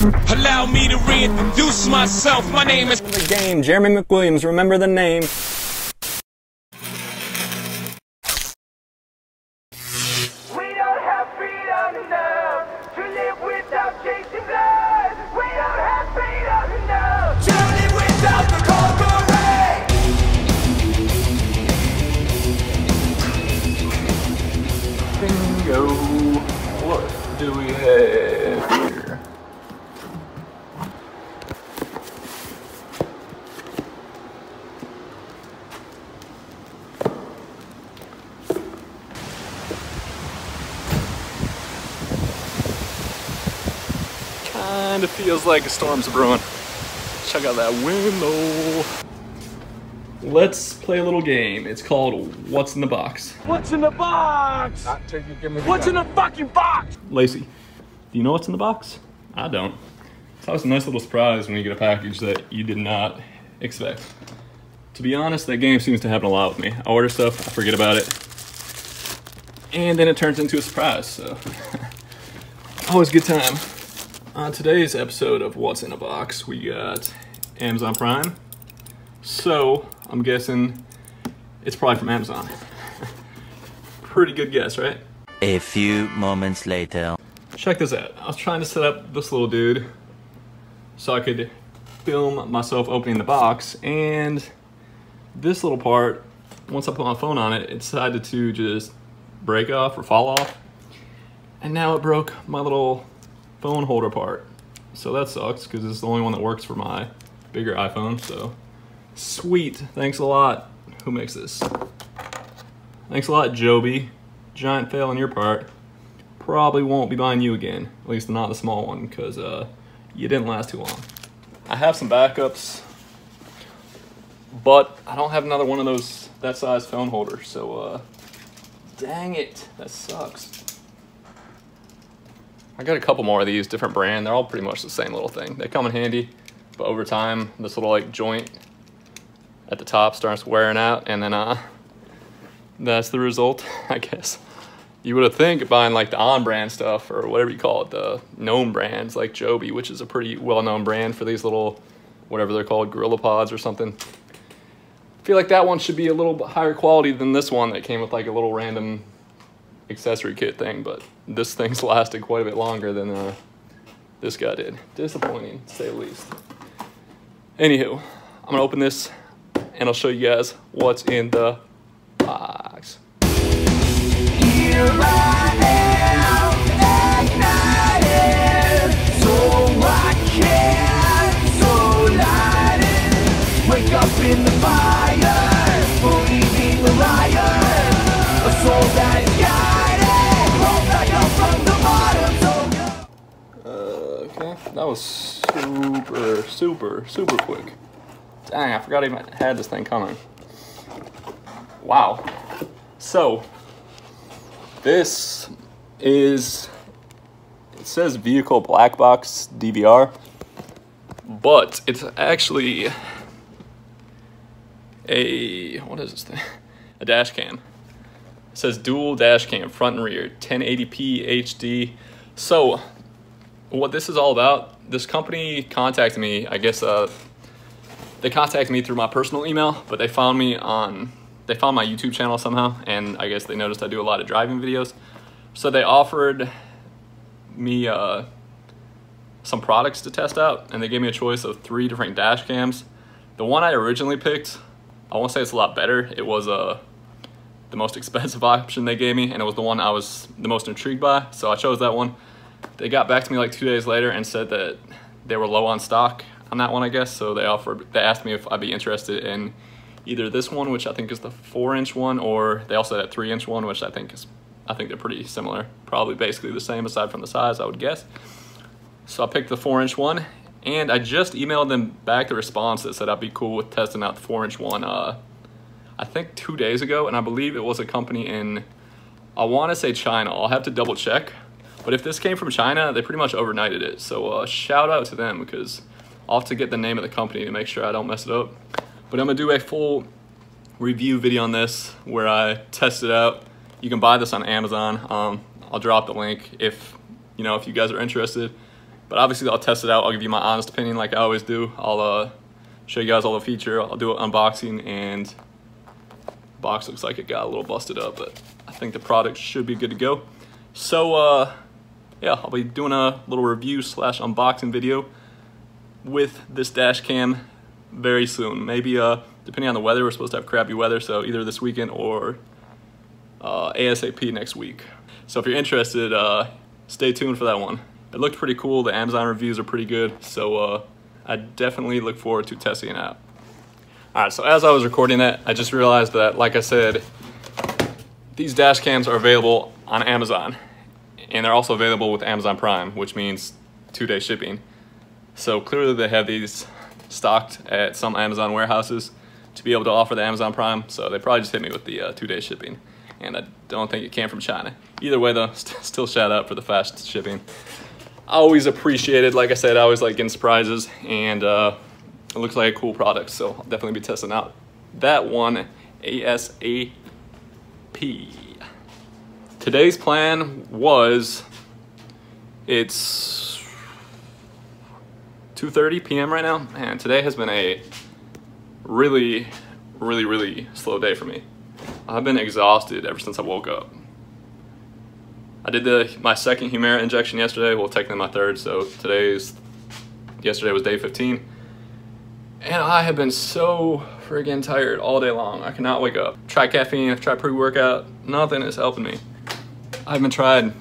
Allow me to reintroduce myself. My name is The game, Jeremy McWilliams, remember the name. Kind of feels like a storm's brewing. Check out that window. Let's play a little game. It's called What's in the Box. What's in the box? What's in the fucking box? Lacey, do you know what's in the box? I don't. It's always a nice little surprise when you get a package that you did not expect. To be honest, that game seems to happen a lot with me. I order stuff, I forget about it, and then it turns into a surprise, so always a good time. On today's episode of What's in a Box, we got Amazon Prime. So, I'm guessing it's probably from Amazon. Pretty good guess, right? A few moments later. Check this out. I was trying to set up this little dude so I could film myself opening the box, and this little part, once I put my phone on it, it decided to just break off or fall off. And now it broke my little phone holder part. So that sucks because it's the only one that works for my bigger iPhone. So sweet. Thanks a lot. Who makes this? Thanks a lot, Joby. Giant fail on your part probably won't be buying you again. At least not the small one, because uh, you didn't last too long. I have some backups, but I don't have another one of those that size phone holder. So, uh, dang it, that sucks. I got a couple more of these, different brand. They're all pretty much the same little thing. They come in handy, but over time, this little like joint at the top starts wearing out, and then uh, that's the result, I guess you would have think buying like the on brand stuff or whatever you call it, the known brands like Joby, which is a pretty well known brand for these little, whatever they're called, Gorilla Pods or something. I feel like that one should be a little higher quality than this one that came with like a little random accessory kit thing, but this thing's lasted quite a bit longer than uh, this guy did. Disappointing, to say the least. Anywho, I'm gonna open this and I'll show you guys what's in the box. In the fire, believing the liar, a soul that that was super, super, super quick. Dang, I forgot I even had this thing coming. Wow. So, this is, it says vehicle black box DVR, but it's actually a, what is this thing? A dash cam. It says dual dash cam, front and rear, 1080p HD. So, what this is all about, this company contacted me, I guess uh, they contacted me through my personal email, but they found me on, they found my YouTube channel somehow, and I guess they noticed I do a lot of driving videos. So they offered me uh, some products to test out, and they gave me a choice of three different dash cams. The one I originally picked, I won't say it's a lot better. It was uh, the most expensive option they gave me, and it was the one I was the most intrigued by, so I chose that one. They got back to me like two days later and said that they were low on stock on that one, I guess. So they offered, they asked me if I'd be interested in either this one, which I think is the four inch one, or they also had a three inch one, which I think is, I think they're pretty similar. Probably basically the same aside from the size, I would guess. So I picked the four inch one, and I just emailed them back the response that said I'd be cool with testing out the four inch one. Uh, I think two days ago, and I believe it was a company in, I want to say China. I'll have to double check. But if this came from China, they pretty much overnighted it. So uh, shout out to them because I'll have to get the name of the company to make sure I don't mess it up. But I'm gonna do a full review video on this where I test it out. You can buy this on Amazon. Um, I'll drop the link if you know if you guys are interested. But obviously, I'll test it out. I'll give you my honest opinion, like I always do. I'll uh, show you guys all the feature. I'll do an unboxing, and box looks like it got a little busted up, but I think the product should be good to go. So, uh, yeah, I'll be doing a little review slash unboxing video with this dash cam very soon. Maybe, uh, depending on the weather, we're supposed to have crappy weather, so either this weekend or uh, ASAP next week. So if you're interested, uh, stay tuned for that one. It looked pretty cool. The Amazon reviews are pretty good, so uh, I definitely look forward to testing it out. All right, so as I was recording that, I just realized that, like I said, these dash cams are available on Amazon, and they're also available with Amazon Prime, which means two-day shipping. So clearly they have these stocked at some Amazon warehouses to be able to offer the Amazon Prime, so they probably just hit me with the uh, two-day shipping, and I don't think it came from China. Either way though, st still shout out for the fast shipping. I always appreciate it. Like I said, I always like getting surprises, and uh, it looks like a cool product, so I'll definitely be testing out that one ASAP. Today's plan was it's 2:30 p.m. right now, and today has been a really, really, really slow day for me. I've been exhausted ever since I woke up. I did the my second Humira injection yesterday. Well, technically my third. So today's yesterday was day 15, and I have been so friggin' tired all day long. I cannot wake up. Tried caffeine. Tried pre-workout. Nothing is helping me. I haven't tried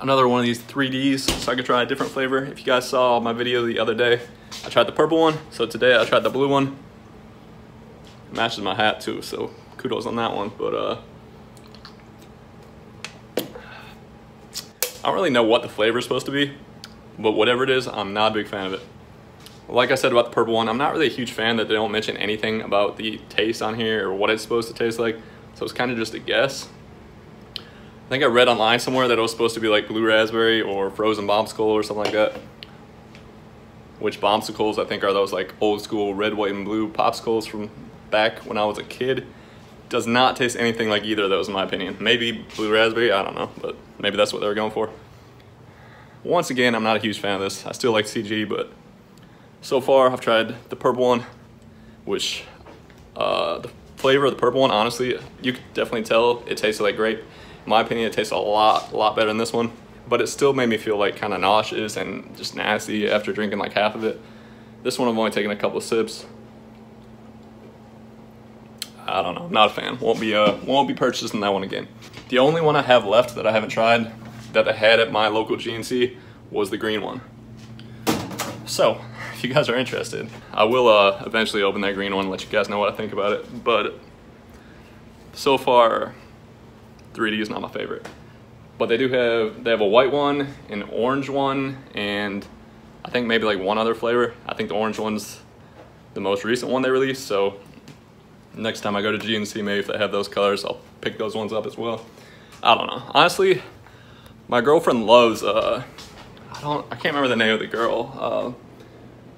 another one of these 3Ds so I could try a different flavor. If you guys saw my video the other day, I tried the purple one. So today I tried the blue one. It matches my hat too, so kudos on that one. But uh, I don't really know what the flavor is supposed to be, but whatever it is, I'm not a big fan of it. Like I said about the purple one, I'm not really a huge fan that they don't mention anything about the taste on here or what it's supposed to taste like. So it's kind of just a guess. I think I read online somewhere that it was supposed to be like blue raspberry or frozen bombsicle or something like that. Which bombsicles I think are those like old school red, white, and blue popsicles from back when I was a kid. Does not taste anything like either of those in my opinion. Maybe blue raspberry, I don't know, but maybe that's what they were going for. Once again, I'm not a huge fan of this. I still like CG, but so far I've tried the purple one, which uh, the flavor of the purple one, honestly, you could definitely tell it tasted like grape. My opinion, it tastes a lot, a lot better than this one, but it still made me feel like kind of nauseous and just nasty after drinking like half of it. This one I've only taken a couple of sips. I don't know, not a fan. Won't be uh, won't be purchasing that one again. The only one I have left that I haven't tried that I had at my local GNC was the green one. So, if you guys are interested, I will uh, eventually open that green one and let you guys know what I think about it. But so far, 3D is not my favorite. But they do have, they have a white one, an orange one, and I think maybe like one other flavor. I think the orange one's the most recent one they released, so next time I go to GNC, maybe if they have those colors, I'll pick those ones up as well. I don't know. Honestly, my girlfriend loves, uh, I don't, I can't remember the name of the girl. Uh,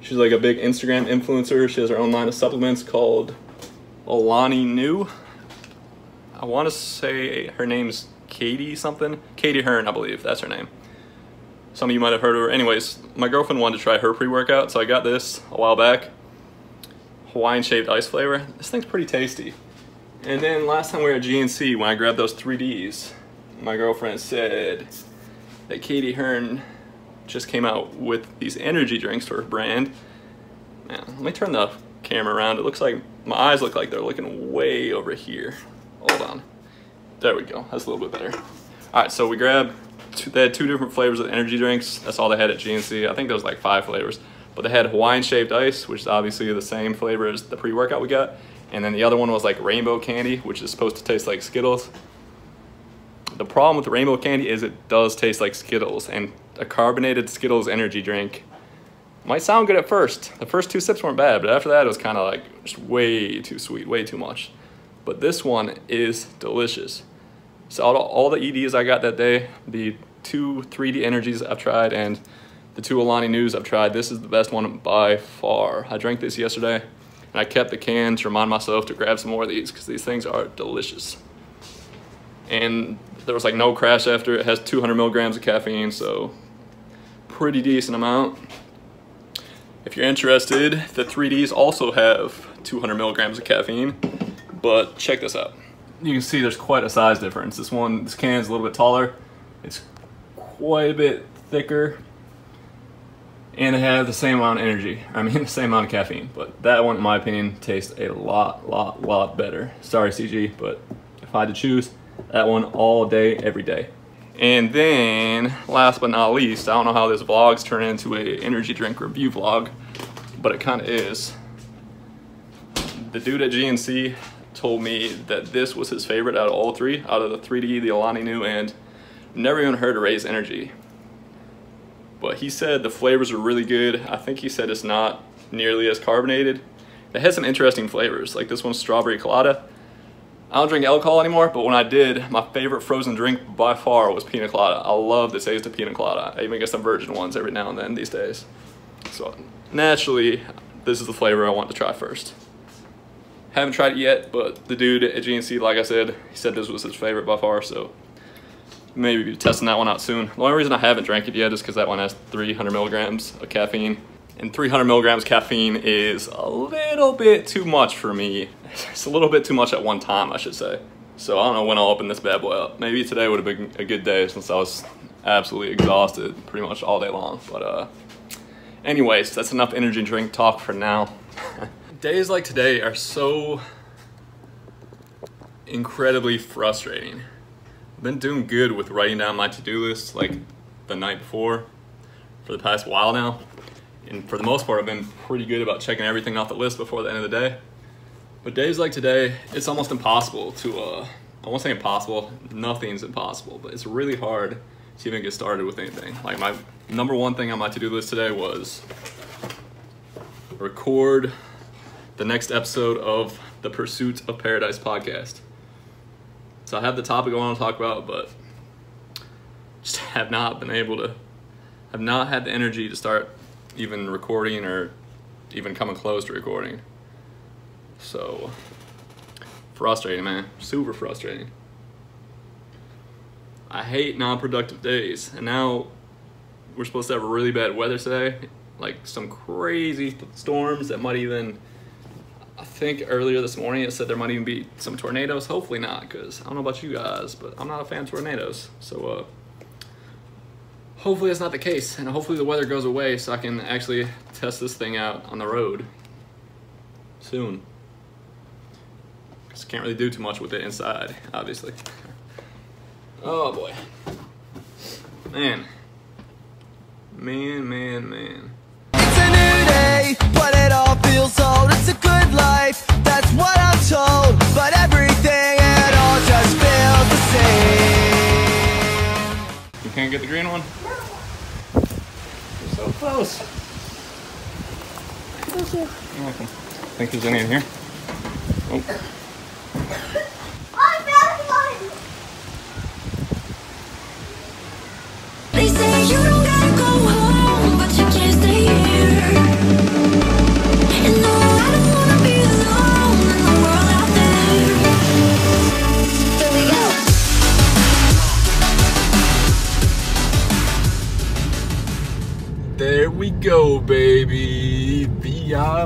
she's like a big Instagram influencer. She has her own line of supplements called Alani Nu. I want to say her name's Katy something. Katy Hearn, I believe. That's her name. Some of you might have heard of her. Anyways, my girlfriend wanted to try her pre-workout, so I got this a while back. Hawaiian shaped ice flavor. This thing's pretty tasty. And then last time we were at GNC, when I grabbed those 3Ds, my girlfriend said that Katy Hearn just came out with these energy drinks for her brand. Man, let me turn the camera around. It looks like, my eyes look like they're looking way over here. Hold on. There we go. That's a little bit better. All right, so we grabbed, two, they had two different flavors of energy drinks. That's all they had at GNC. I think there was like five flavors. But they had Hawaiian shaped ice, which is obviously the same flavor as the pre-workout we got. And then the other one was like rainbow candy, which is supposed to taste like Skittles. The problem with the rainbow candy is it does taste like Skittles, and a carbonated Skittles energy drink might sound good at first. The first two sips weren't bad, but after that it was kind of like just way too sweet, way too much. But this one is delicious. So all, all the EDs I got that day, the two 3D energies I've tried, and the two Alani Nus I've tried, this is the best one by far. I drank this yesterday, and I kept the can to remind myself to grab some more of these because these things are delicious. And there was like no crash after. It has 200 milligrams of caffeine, so pretty decent amount. If you're interested, the 3Ds also have 200 milligrams of caffeine, but check this out. You can see there's quite a size difference. This one, this can is a little bit taller. It's quite a bit thicker and it has the same amount of energy. I mean, the same amount of caffeine. But that one, in my opinion, tastes a lot, lot, lot better. Sorry, CG, but if I had to choose, that one all day, every day. And then, last but not least, I don't know how this vlog's turned into a energy drink review vlog, but it kind of is. The dude at GNC told me that this was his favorite out of all three, out of the 3D, the Alani Nu, and never even heard of Raze Energy. But he said the flavors are really good. I think he said it's not nearly as carbonated. It has some interesting flavors, like this one's strawberry colada. I don't drink alcohol anymore, but when I did, my favorite frozen drink by far was pina colada. I love the taste of pina colada. I even get some virgin ones every now and then these days. So naturally, this is the flavor I want to try first. Haven't tried it yet, but the dude at GNC, like I said, he said this was his favorite by far, so maybe be testing that one out soon. The only reason I haven't drank it yet is because that one has 300 milligrams of caffeine. And 300 milligrams caffeine is a little bit too much for me. It's a little bit too much at one time, I should say. So I don't know when I'll open this bad boy up. Maybe today would have been a good day since I was absolutely exhausted pretty much all day long. But uh, anyways, that's enough energy drink talk for now. Days like today are so incredibly frustrating. I've been doing good with writing down my to-do list like the night before for the past while now. And for the most part, I've been pretty good about checking everything off the list before the end of the day. But days like today, it's almost impossible to, uh, I won't say impossible, nothing's impossible, but it's really hard to even get started with anything. Like my number one thing on my to-do list today was record the next episode of the Pursuit of Paradise podcast. So I have the topic I want to talk about, but just have not been able to, have not had the energy to start even recording or even coming close to recording. So frustrating, man. Super frustrating. I hate non-productive days, and now we're supposed to have really bad weather today, like some crazy storms that might even think earlier this morning it said there might even be some tornadoes. Hopefully not, because I don't know about you guys, but I'm not a fan of tornadoes. So uh, hopefully that's not the case, and hopefully the weather goes away so I can actually test this thing out on the road soon. Because can't really do too much with it inside, obviously. Oh boy. Man. Man, man, man. Told. But everything, it all just feels the same. You can't get the green one? You're so close. Thank you. You're welcome. Think there's any in here? Oh,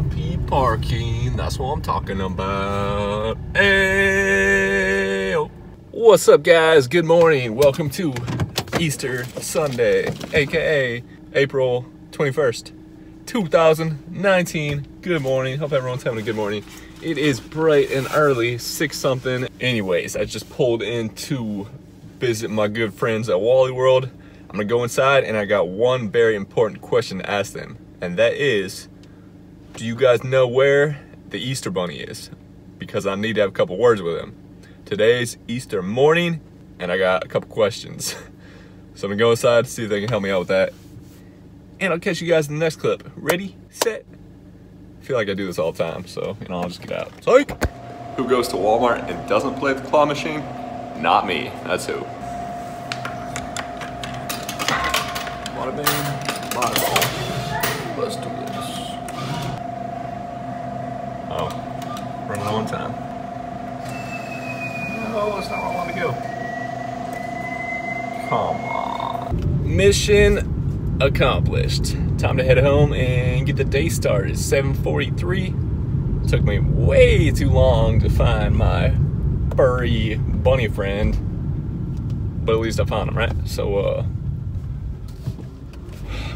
VIP parking. That's what I'm talking about. Hey, what's up, guys? Good morning. Welcome to Easter Sunday, aka April 21st, 2019. Good morning. Hope everyone's having a good morning. It is bright and early, six something. Anyways, I just pulled in to visit my good friends at Wally World. I'm gonna go inside and I got one very important question to ask them, and that is Do you guys know where the Easter Bunny is? Because I need to have a couple words with him. Today's Easter morning, and I got a couple questions. So I'm gonna go inside, see if they can help me out with that. And I'll catch you guys in the next clip. Ready, set. I feel like I do this all the time, so you know, I'll just get out. Psych! Who goes to Walmart and doesn't play the claw machine? Not me. That's who. Bada bing, bada boom. Let's do this. Oh, running on time. No, that's not where I want to go. Come on. Mission accomplished. Time to head home and get the day started. 7:43. Took me way too long to find my furry bunny friend, but at least I found him, right? So, uh,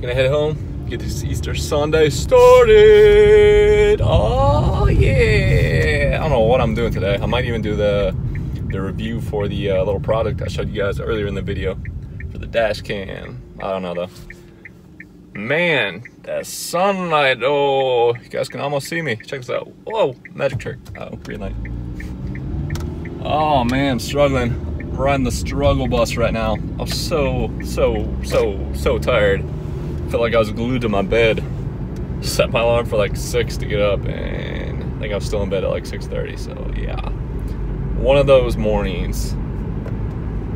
gonna head home, get this Easter Sunday started. Oh yeah! I don't know what I'm doing today. I might even do the the review for the uh, little product I showed you guys earlier in the video for the dash cam. I don't know though. Man, that sunlight. Oh, you guys can almost see me. Check this out. Whoa, magic trick. Oh, green light. Oh man, I'm struggling. I'm riding the struggle bus right now. I'm so, so, so, so tired. Felt like I was glued to my bed. Set my alarm for like six to get up, and I think I'm still in bed at like 6:30. So yeah, one of those mornings.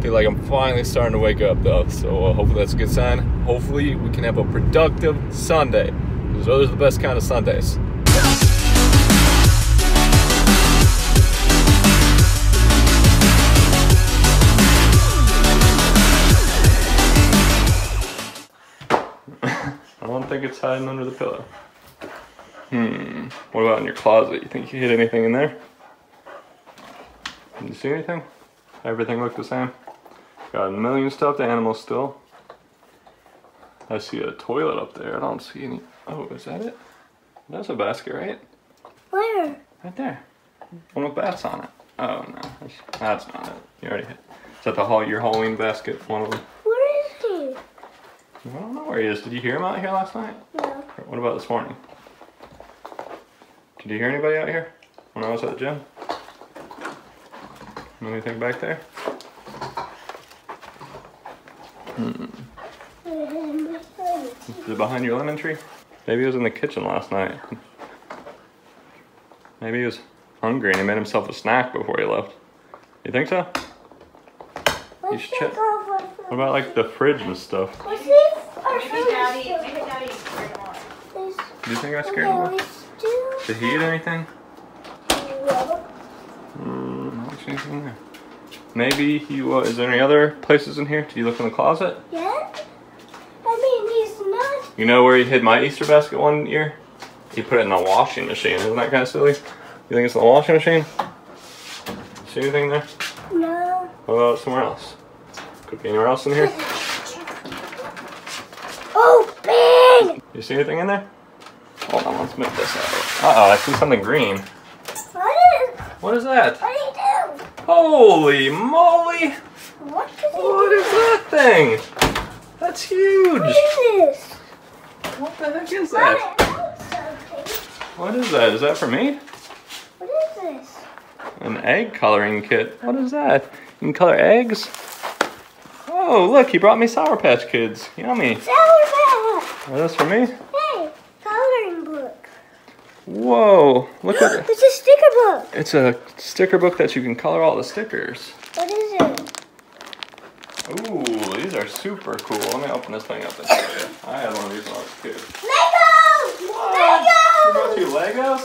Feel like I'm finally starting to wake up though, so uh, hopefully that's a good sign. Hopefully we can have a productive Sunday, because those are the best kind of Sundays. I don't think it's hiding under the pillow. Hmm. What about in your closet? You think you hid anything in there? Did you see anything? Everything looked the same. Got a million stuffed animals still. I see a toilet up there. I don't see any. Oh, is that it? That's a basket, right? Where? Right there. One with bats on it. Oh no, that's, that's not it. You already hit. Is that the haul your Halloween basket? One of them. Where is he? I don't know where he is. Did you hear him out here last night? No. What about this morning? Did you hear anybody out here when I was at the gym? Anything back there? Hmm. Is it behind your lemon tree? Maybe he was in the kitchen last night. Maybe he was hungry and he made himself a snack before he left. You think so? Let's should check check- What about like the fridge and stuff? Let's see if our Maybe food Daddy, is still maybe here. Daddy scared him off. There's- Do you think I scared him? we off? still Did he eat anything? I see anything there. Maybe he was. Is there any other places in here? Did you look in the closet? Yeah? I mean, he's not. You know where he hid my Easter basket one year? He put it in the washing machine. Isn't that kind of silly? You think it's in the washing machine? See anything there? No. What about somewhere else? Could be anywhere else in here? Oh, big! You see anything in there? Hold on, let's move this out. Uh oh, I see something green. What is. What is that? What do you do? Holy moly! What does he What do? is that thing? That's huge! What is this? What the heck is that? don't know something. What is that? Is that for me? What is this? An egg coloring kit. What is that? You can color eggs? Oh, look, he brought me Sour Patch Kids. Yummy. Sour Patch! Are those for me? Hey, coloring book. Whoa, look at it. It's a sticker book. It's a sticker book that you can color all the stickers. What is it? Ooh, these are super cool. Let me open this thing up and show you. I had one of these when I was a kid. Legos! You brought Legos! two Legos?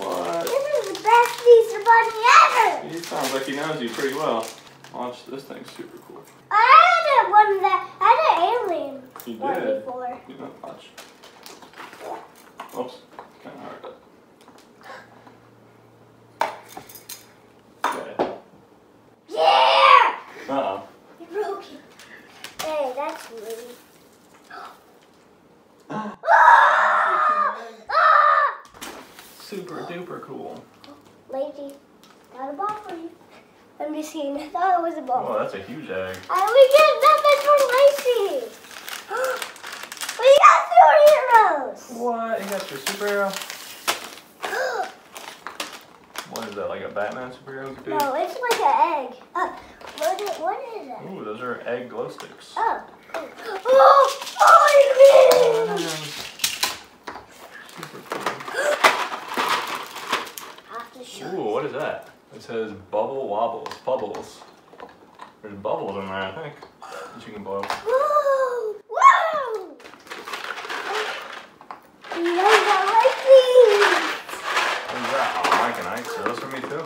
What? This is the best Easter bunny ever! He sounds like he knows you pretty well. Watch, this thing's super cool. I had one that I had an alien You one did. before. You know, watch. Oops, kind of hard, but. Okay. Yeah! Uh-oh. You broke it. Hey, that's rude. Ah! Super duper cool. Lady, got a ball for you. I'm just kidding. I thought it was a ball. Oh, that's a huge egg. I we get nothing from Lacey. we got superheroes. What? You got your superhero? What is that, like a Batman superhero dude? no, it's like an egg. Uh, what is, what is it? Ooh, those are egg glow sticks. Oh, tank that you. Whoa! Whoa! You Mike and Ike. Those for me too?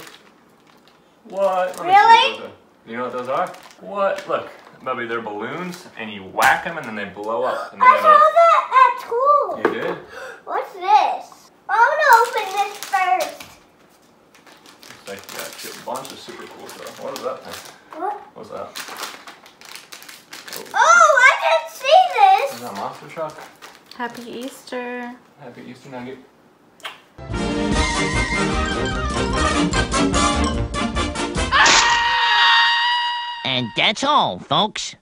What? Really? You know what those are? What? Look, maybe they're balloons, and you whack them, and then they blow up. And I saw a... that at school. You did? What's this? I'm gonna open this first. Looks like you got a bunch of super cool stuff. What is that thing? What? What's that? Oh, I didn't see this. Is that monster truck? Happy Easter. Happy Easter nugget. And that's all, folks.